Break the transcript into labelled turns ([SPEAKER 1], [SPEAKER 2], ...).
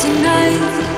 [SPEAKER 1] tonight.